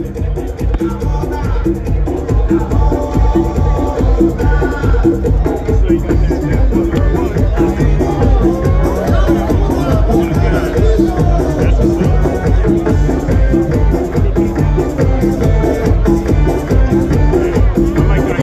Gracias.